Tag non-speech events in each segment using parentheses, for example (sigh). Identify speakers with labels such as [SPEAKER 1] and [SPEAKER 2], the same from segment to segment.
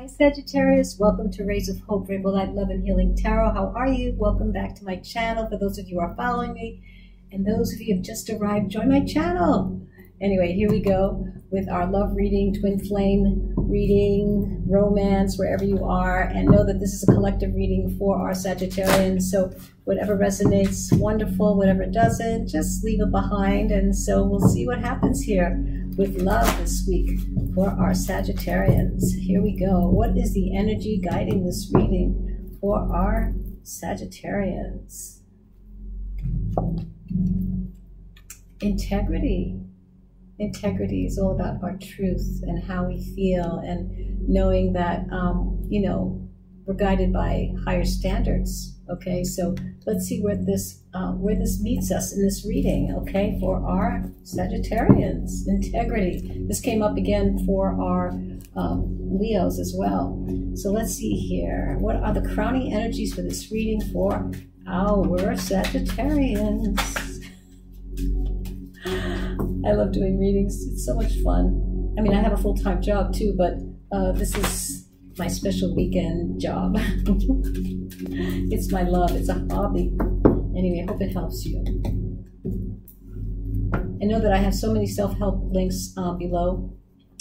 [SPEAKER 1] Hi Sagittarius, welcome to Rays of Hope, Rainbow Light, Love and Healing Tarot. How are you? Welcome back to my channel. For those of you who are following me, and those of you who have just arrived, join my channel. Anyway, here we go with our love reading, twin flame reading, romance, wherever you are. And know that this is a collective reading for our Sagittarians. So whatever resonates, wonderful. Whatever doesn't, just leave it behind. And so we'll see what happens here with love this week for our Sagittarians. Here we go. What is the energy guiding this reading for our Sagittarians? Integrity integrity is all about our truth and how we feel and knowing that um, you know we're guided by higher standards okay? So let's see where this uh, where this meets us in this reading okay? For our sagittarians integrity. This came up again for our um, leos as well. So let's see here. What are the crowning energies for this reading for our sagittarians? (gasps) I love doing readings. It's so much fun. I mean, I have a full time job too, but uh, this is my special weekend job. (laughs) it's my love, it's a hobby. Anyway, I hope it helps you. I know that I have so many self help links uh, below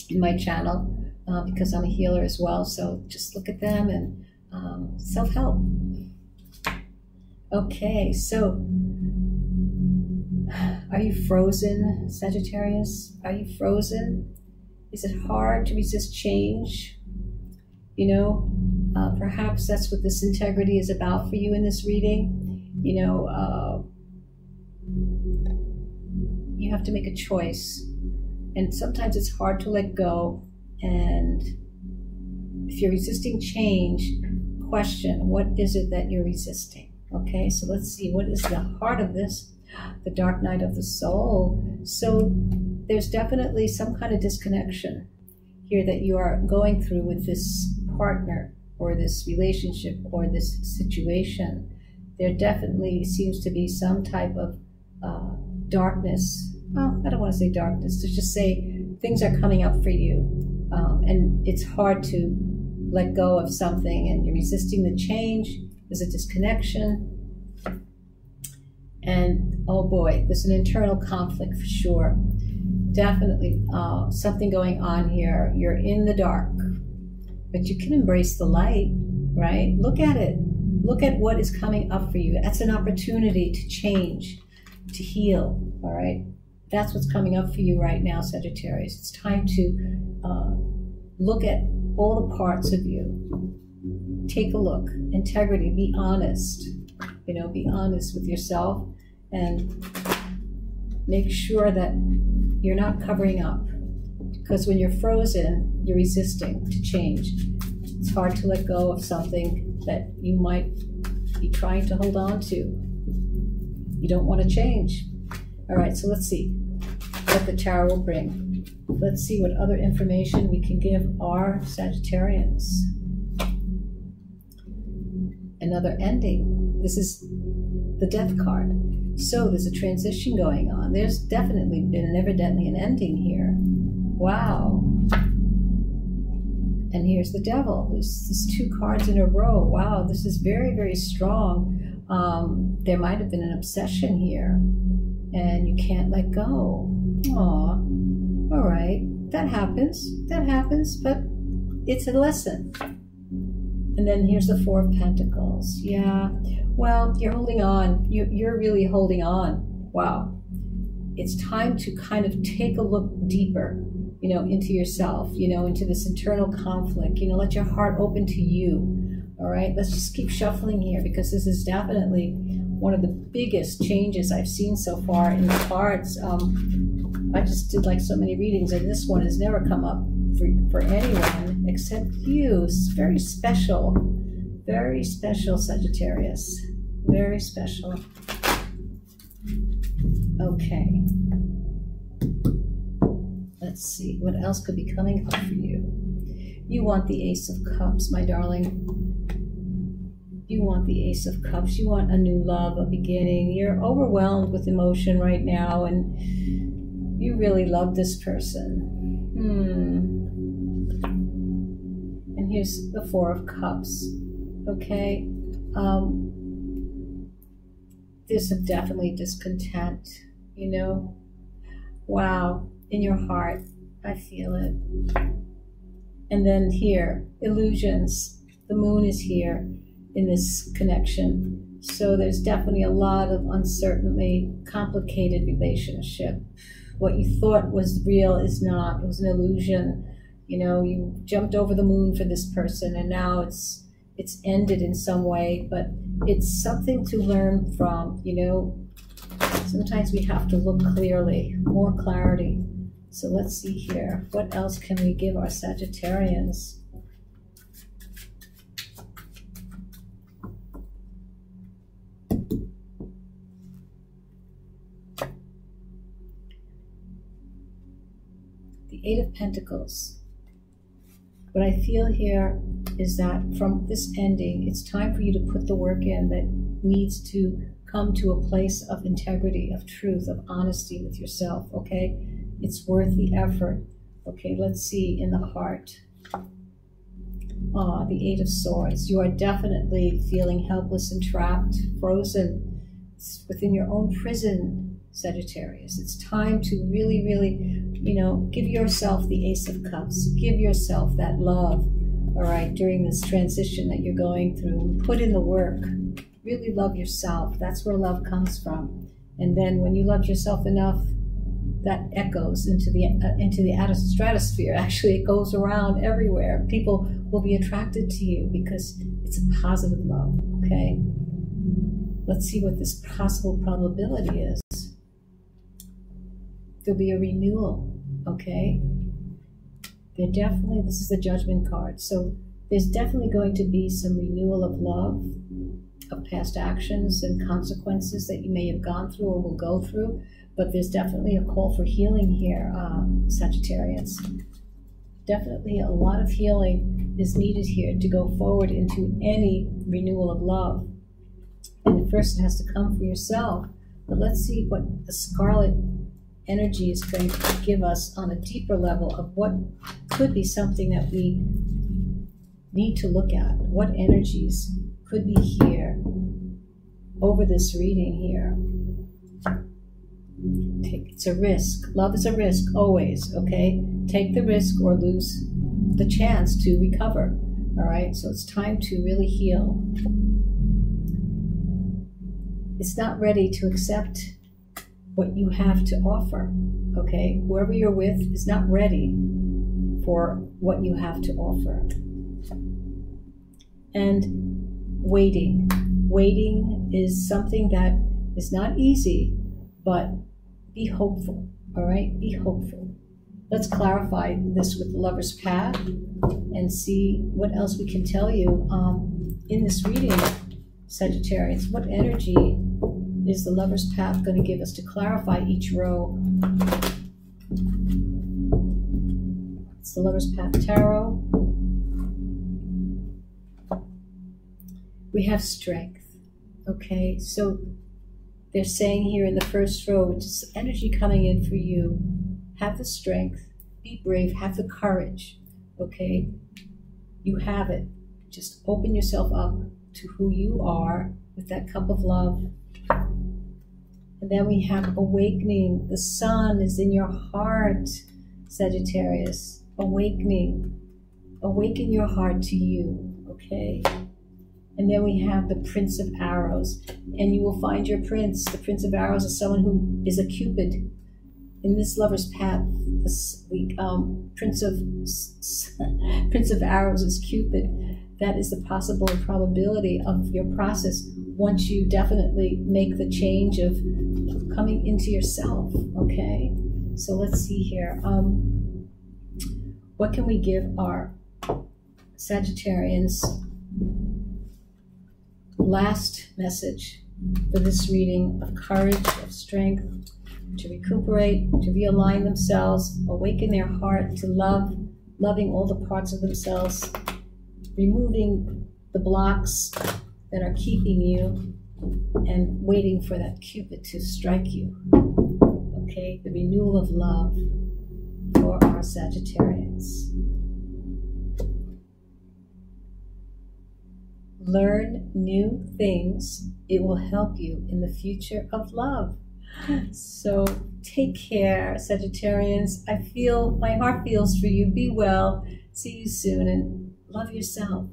[SPEAKER 1] in my channel uh, because I'm a healer as well. So just look at them and um, self help. Okay, so are you frozen, Sagittarius? Are you frozen? Is it hard to resist change? You know, uh, perhaps that's what this integrity is about for you in this reading. You know, uh, you have to make a choice. And sometimes it's hard to let go. And if you're resisting change, question what is it that you're resisting? Okay, so let's see what is the heart of this the dark night of the soul. So there's definitely some kind of disconnection here that you are going through with this partner or this relationship or this situation. There definitely seems to be some type of uh, darkness. Well, I don't want to say darkness, to just say things are coming up for you. Um, and it's hard to let go of something and you're resisting the change. There's a disconnection. And oh boy, there's an internal conflict for sure. Definitely uh, something going on here. You're in the dark, but you can embrace the light, right? Look at it. Look at what is coming up for you. That's an opportunity to change, to heal, all right? That's what's coming up for you right now, Sagittarius. It's time to uh, look at all the parts of you. Take a look. Integrity. Be honest you know, be honest with yourself and make sure that you're not covering up. Because when you're frozen, you're resisting to change. It's hard to let go of something that you might be trying to hold on to. You don't want to change. All right, so let's see what the tarot will bring. Let's see what other information we can give our Sagittarians. Another ending this is the death card. So there's a transition going on. There's definitely been and evidently an ending here. Wow. And here's the devil. There's, there's two cards in a row. Wow, this is very, very strong. Um, there might have been an obsession here, and you can't let go. Aw, all right, that happens. That happens, but it's a lesson. And then here's the Four of Pentacles. Yeah, well, you're holding on. You, you're really holding on. Wow. It's time to kind of take a look deeper, you know, into yourself, you know, into this internal conflict. You know, let your heart open to you. All right. Let's just keep shuffling here because this is definitely one of the biggest changes I've seen so far in the cards. Um, I just did like so many readings, and this one has never come up for, for anyone except you. It's very special. Very special, Sagittarius. Very special. Okay. Let's see. What else could be coming up for you? You want the Ace of Cups, my darling. You want the Ace of Cups. You want a new love, a beginning. You're overwhelmed with emotion right now, and you really love this person. Hmm And here's the Four of Cups. Okay? Um, there's definitely discontent, you know? Wow, in your heart, I feel it. And then here, illusions. The moon is here in this connection. So there's definitely a lot of uncertainty, complicated relationship. What you thought was real is not. It was an illusion. You know, you jumped over the moon for this person and now it's it's ended in some way, but it's something to learn from, you know. Sometimes we have to look clearly, more clarity. So let's see here. What else can we give our Sagittarians? The Eight of Pentacles. What I feel here is that from this ending, it's time for you to put the work in that needs to come to a place of integrity, of truth, of honesty with yourself, okay? It's worth the effort. Okay, let's see in the heart. Ah, the Eight of Swords. You are definitely feeling helpless and trapped, frozen it's within your own prison, Sagittarius. It's time to really, really, you know, give yourself the Ace of Cups. Give yourself that love, all right, during this transition that you're going through. Put in the work. Really love yourself. That's where love comes from. And then when you love yourself enough, that echoes into the uh, into the stratosphere. (laughs) Actually, it goes around everywhere. People will be attracted to you because it's a positive love. Okay. Let's see what this possible probability is. There'll be a renewal. Okay. There definitely. This is the Judgment card. So there's definitely going to be some renewal of love, past actions and consequences that you may have gone through or will go through but there's definitely a call for healing here, um, Sagittarians. Definitely a lot of healing is needed here to go forward into any renewal of love. And first it has to come for yourself. But let's see what the scarlet energy is going to give us on a deeper level of what could be something that we need to look at. What energies could be here over this reading here. Take, it's a risk. Love is a risk always, okay? Take the risk or lose the chance to recover. All right, so it's time to really heal. It's not ready to accept what you have to offer, okay? Whoever you're with is not ready for what you have to offer. And waiting. Waiting is something that is not easy, but be hopeful, all right? Be hopeful. Let's clarify this with the lover's path and see what else we can tell you um, in this reading, Sagittarius. What energy is the lover's path going to give us to clarify each row? It's the lover's path tarot. We have strength. Okay, so they're saying here in the first row, which is energy coming in for you, have the strength, be brave, have the courage, okay? You have it. Just open yourself up to who you are with that cup of love. And then we have awakening. The sun is in your heart, Sagittarius. Awakening. Awaken your heart to you, okay? And then we have the Prince of Arrows. And you will find your prince. The Prince of Arrows is someone who is a Cupid. In this lover's path, this week, um, Prince of (laughs) Prince of Arrows is Cupid. That is the possible probability of your process once you definitely make the change of coming into yourself. Okay, so let's see here. Um, what can we give our Sagittarians last message for this reading of courage, of strength, to recuperate, to realign themselves, awaken their heart to love, loving all the parts of themselves, removing the blocks that are keeping you and waiting for that Cupid to strike you. Okay, the renewal of love for our Sagittarians. Learn new things. It will help you in the future of love. So take care, Sagittarians. I feel my heart feels for you. Be well. See you soon and love yourself.